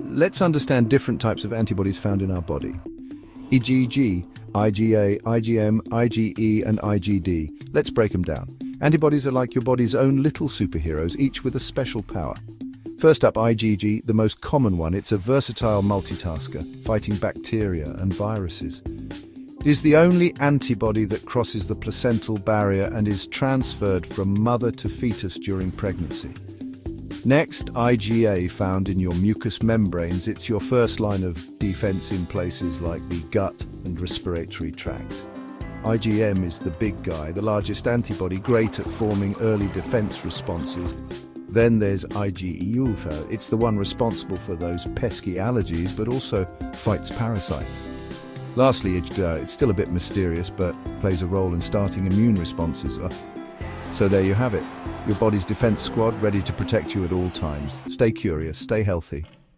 Let's understand different types of antibodies found in our body. IgG, IgA, IgM, IgE, and IgD. Let's break them down. Antibodies are like your body's own little superheroes, each with a special power. First up, IgG, the most common one. It's a versatile multitasker, fighting bacteria and viruses. It is the only antibody that crosses the placental barrier and is transferred from mother to fetus during pregnancy. Next, IgA found in your mucous membranes. It's your first line of defense in places like the gut and respiratory tract. IgM is the big guy, the largest antibody, great at forming early defense responses. Then there's IgE, it's the one responsible for those pesky allergies, but also fights parasites. Lastly, it's uh, still a bit mysterious, but plays a role in starting immune responses. Uh, so there you have it, your body's defense squad ready to protect you at all times. Stay curious, stay healthy.